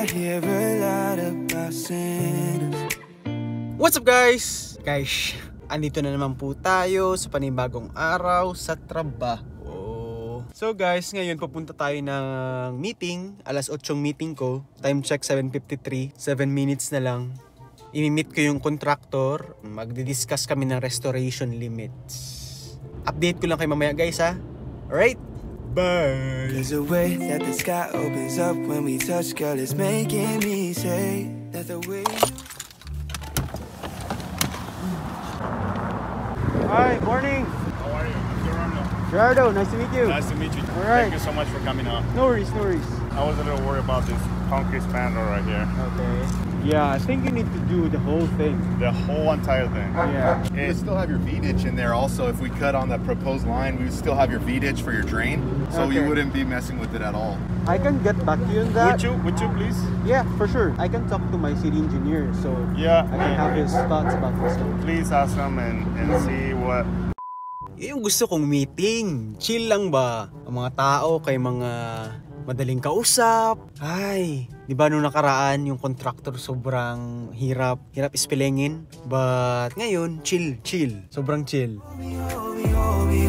I hear a lot about sinners. What's up guys? Guys, andito na naman po tayo sa panibagong araw sa trabaho. So guys, ngayon papunta tayo ng meeting. Alas 8 meeting ko. Time check 7.53. 7 minutes na lang. Imi-meet ko yung contractor. Magdi-discuss kami ng restoration limits. Update ko lang kayo mamaya guys ha. Alright? Bye! There's a way that the sky opens up when we touch, girl. It's making me say that the way. Hi, morning! How are you? Gerardo. Gerardo, nice to meet you. Nice to meet you. All right. Thank you so much for coming out. No worries, no worries. I was a little worried about this concrete spanner right here. Okay. Yeah, I think you need to do the whole thing. The whole entire thing. Yeah. You would still have your V ditch in there also. If we cut on the proposed line, we would still have your V ditch for your drain. So you wouldn't be messing with it at all. I can get back to you on that. Would you? Would you please? Yeah, for sure. I can talk to my city engineer, so Yeah. I can have his thoughts about this one. Please ask him and, and see what. Yung gusto kong meeting. Chill lang ba? Ang mga tao kay mga madaling kausap. Ay, di ba nung nakaraan yung contractor sobrang hirap, hirap ispelengin. But ngayon, chill, chill. Sobrang chill. Hold me, hold me,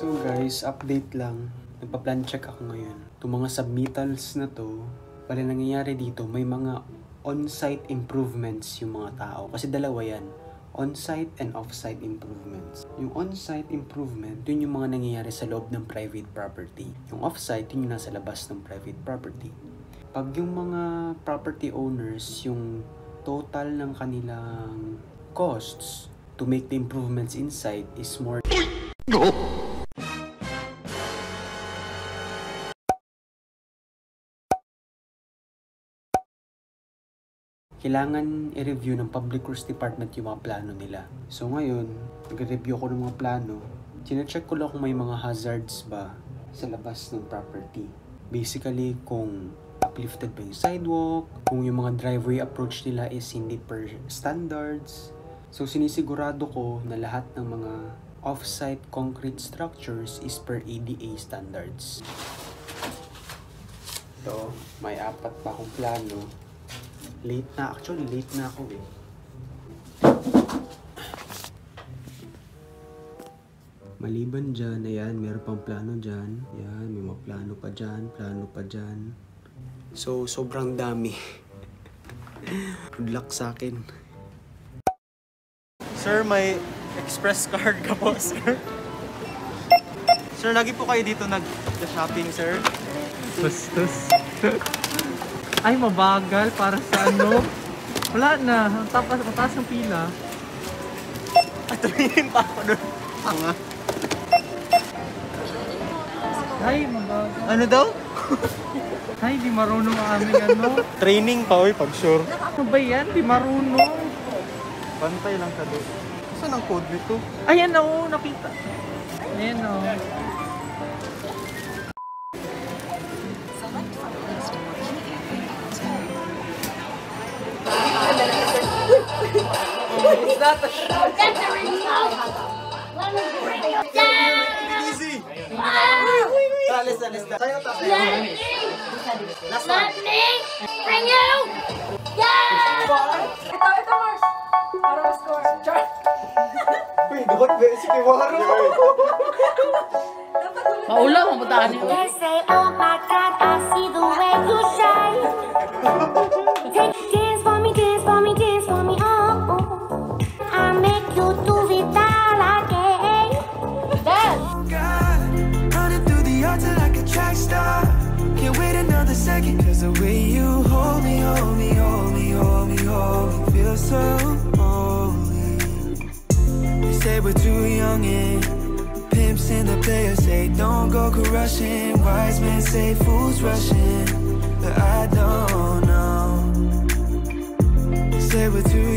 So guys, update lang. Nagpa-plan check ako ngayon. Itong mga submittals na to, pala nangyayari dito, may mga on-site improvements yung mga tao. Kasi dalawa yan. On-site and off-site improvements. Yung on-site improvement, yun yung mga nangyayari sa loob ng private property. Yung off-site, yun yung nasa labas ng private property. Pag yung mga property owners, yung total ng kanilang costs to make the improvements inside is more kailangan i-review ng Public Works Department yung mga plano nila. So ngayon, nag-review ako ng mga plano. Sine-check ko lang kung may mga hazards ba sa labas ng property. Basically, kung uplifted ba yung sidewalk, kung yung mga driveway approach nila is hindi per standards. So sinisigurado ko na lahat ng mga off-site concrete structures is per ADA standards. Ito, may apat pa akong plano Late na. Actually, late na ako eh. Maliban dyan, ayan, meron pang plano dyan. Ayan, may mga plano pa dyan, plano pa dyan. So, sobrang dami. Good luck sa akin. Sir, may express card ka po, sir. sir, lagi po kayo dito nag-shopping, sir. Bastos. Ay, mabagal para sa ano. Wala na. Ang tapas, mataas ang pila. At tumingin pa ako doon. Anga. Ay, mabagal. Ano daw? Ay, di marunong ang aming ano. Training pa, oy, pag sure. Ano ba yan? Di marunong. Bantay lang ka doon. Saan ang code nito? Ayan o, nakita. Ayan o. Easy! Talis, talis. Tayo, tayo. Let me, let me bring you. Yeah! Ito, ito, Mars. Para ma-score. Char. Uy, dapat ba si Kiwaro? Maula, mabutaan niyo. They say, oh my God, say we're too young and pimps and the players say don't go crushing. Wise men say fools rushing, but I don't know. Say we're too